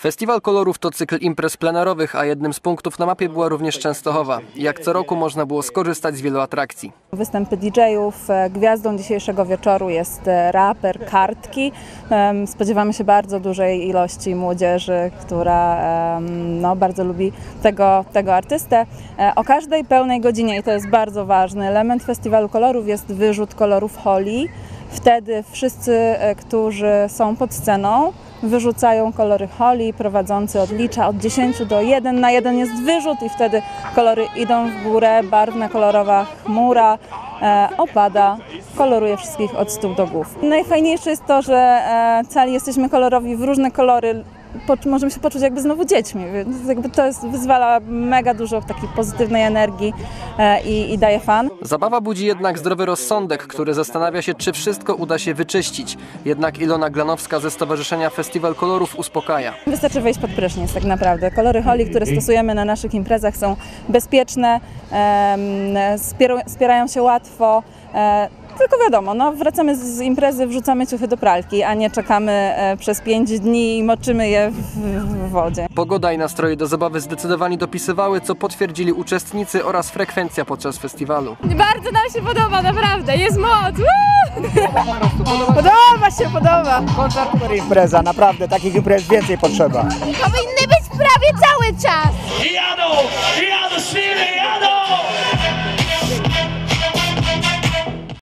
Festiwal Kolorów to cykl imprez plenerowych, a jednym z punktów na mapie była również Częstochowa. Jak co roku można było skorzystać z wielu atrakcji. Występy DJ-ów. E, Gwiazdą dzisiejszego wieczoru jest e, raper Kartki. Spodziewamy się bardzo dużej ilości młodzieży, która no, bardzo lubi tego, tego artystę. E, O każdej pełnej godzinie, i to jest bardzo ważny element festiwalu kolorów, jest wyrzut kolorów holi. Wtedy wszyscy, e, którzy są pod sceną, wyrzucają kolory holi, prowadzący odlicza od 10 do 1 na 1 jest wyrzut i wtedy kolory idą w górę, barwna kolorowa chmura e, opada, koloruje wszystkich od stóp do głów. Najfajniejsze jest to, że e, cali jesteśmy kolorowi w różne kolory, możemy się poczuć jakby znowu dziećmi, więc jakby to jest, wyzwala mega dużo takiej pozytywnej energii e, i, i daje fan. Zabawa budzi jednak zdrowy rozsądek, który zastanawia się, czy wszystko uda się wyczyścić. Jednak Ilona Glanowska ze Stowarzyszenia Festiwal Kolorów uspokaja. Wystarczy wejść pod prysznic tak naprawdę. Kolory holi, które stosujemy na naszych imprezach są bezpieczne, spierają się łatwo. Tylko wiadomo, no, wracamy z- imprezy, wrzucamy ciuchy do pralki, a nie czekamy e, przez 5 dni i moczymy je w, w wodzie. Pogoda i nastroje do zabawy zdecydowanie dopisywały, co potwierdzili uczestnicy oraz frekwencja podczas festiwalu. Bardzo nam się podoba, naprawdę, jest moc! Podoba się, podoba! Super impreza, naprawdę, takich imprez więcej potrzeba. Powinny być prawie cały czas!